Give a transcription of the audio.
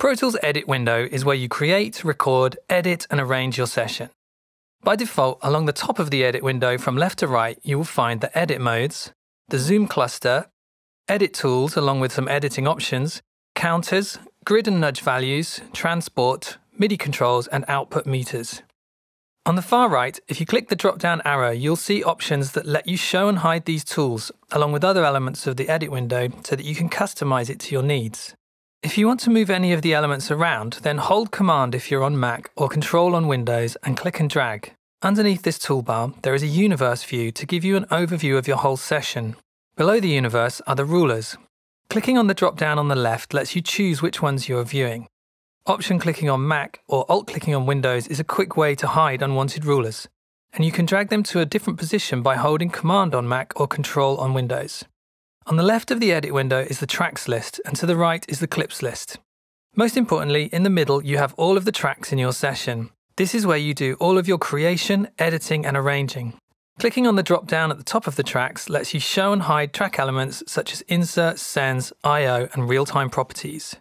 Pro Tools Edit window is where you create, record, edit, and arrange your session. By default, along the top of the edit window from left to right, you will find the edit modes, the zoom cluster, edit tools along with some editing options, counters, grid and nudge values, transport, MIDI controls, and output meters. On the far right, if you click the drop down arrow, you'll see options that let you show and hide these tools, along with other elements of the edit window, so that you can customize it to your needs. If you want to move any of the elements around, then hold Command if you're on Mac or Control on Windows and click and drag. Underneath this toolbar, there is a universe view to give you an overview of your whole session. Below the universe are the rulers. Clicking on the drop down on the left lets you choose which ones you are viewing. Option clicking on Mac or Alt clicking on Windows is a quick way to hide unwanted rulers, and you can drag them to a different position by holding Command on Mac or Control on Windows. On the left of the edit window is the tracks list, and to the right is the clips list. Most importantly, in the middle, you have all of the tracks in your session. This is where you do all of your creation, editing, and arranging. Clicking on the drop down at the top of the tracks lets you show and hide track elements such as inserts, sends, I.O., and real time properties.